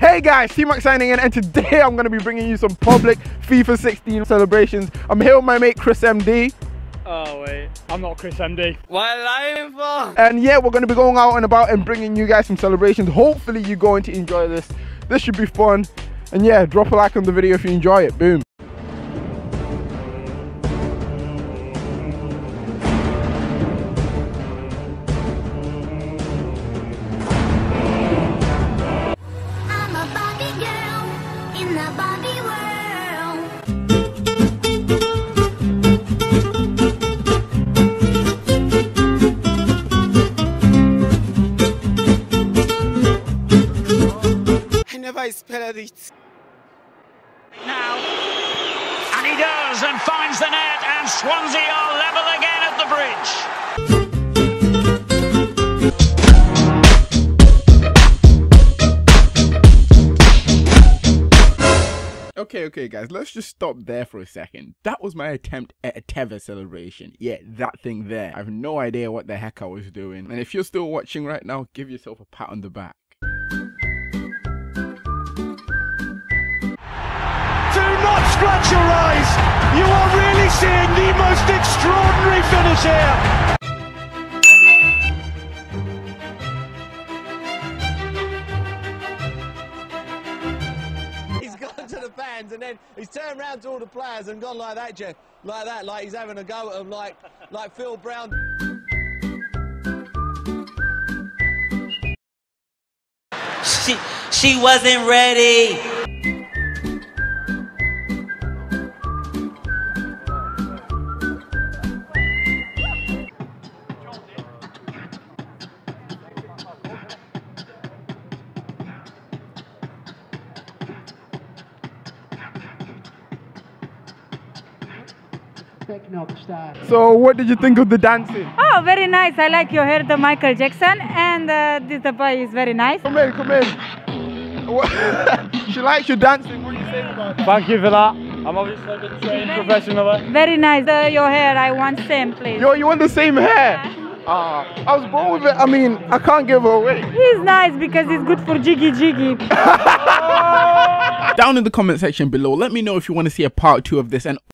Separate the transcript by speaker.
Speaker 1: Hey guys, T-Max signing in and today I'm going to be bringing you some public FIFA 16 celebrations. I'm here with my mate Chris MD.
Speaker 2: Oh wait, I'm not Chris MD.
Speaker 3: What are you lying for?
Speaker 1: And yeah, we're going to be going out and about and bringing you guys some celebrations. Hopefully you're going to enjoy this. This should be fun. And yeah, drop a like on the video if you enjoy it. Boom.
Speaker 3: I never
Speaker 4: now. And he does and finds the net, and Swansea are level again at the bridge.
Speaker 1: Okay, okay, guys, let's just stop there for a second. That was my attempt at a Teva celebration. Yeah, that thing there. I have no idea what the heck I was doing. And if you're still watching right now, give yourself a pat on the back.
Speaker 5: Do not scratch your eyes. You are really seeing the most extraordinary finish here.
Speaker 3: He's gone to the fans and then he's turned around to all the players and gone like that, Jeff. Like that, like he's having a go at them, like, like Phil Brown.
Speaker 6: She she wasn't ready.
Speaker 1: So, what did you think of the dancing?
Speaker 7: Oh, very nice. I like your hair, the Michael Jackson, and uh, this the boy is very nice.
Speaker 1: Come in, come in. What- she likes your dancing. What are you saying about it?
Speaker 2: Thank you for that. I'm obviously been trained professionally.
Speaker 7: Very nice. Uh, your hair, I want same, please.
Speaker 1: Yo, you want the same hair? Ah, I was born with it. I mean, I can't give her away.
Speaker 7: He's nice because he's good for jiggy jiggy.
Speaker 1: Down in the comment section below, let me know if you want to see a part two of this and